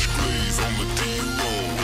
squeeze on the D-roll.